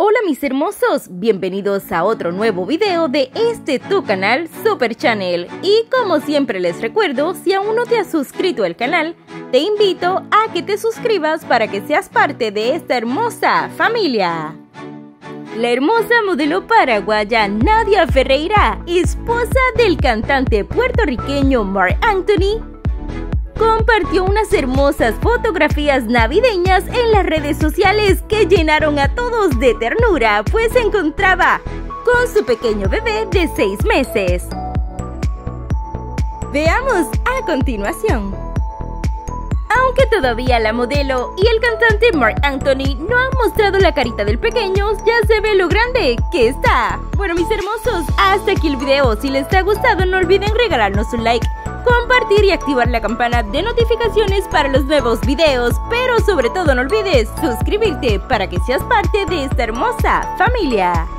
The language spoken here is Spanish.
Hola mis hermosos, bienvenidos a otro nuevo video de este tu canal Super Channel y como siempre les recuerdo, si aún no te has suscrito al canal, te invito a que te suscribas para que seas parte de esta hermosa familia. La hermosa modelo paraguaya Nadia Ferreira, esposa del cantante puertorriqueño Mark Anthony, compartió unas hermosas fotografías navideñas en las redes sociales que llenaron a todos de ternura, pues se encontraba con su pequeño bebé de 6 meses. Veamos a continuación. Aunque todavía la modelo y el cantante Mark Anthony no han mostrado la carita del pequeño, ya se ve lo grande que está. Bueno mis hermosos, hasta aquí el video. Si les ha gustado no olviden regalarnos un like compartir y activar la campana de notificaciones para los nuevos videos, pero sobre todo no olvides suscribirte para que seas parte de esta hermosa familia.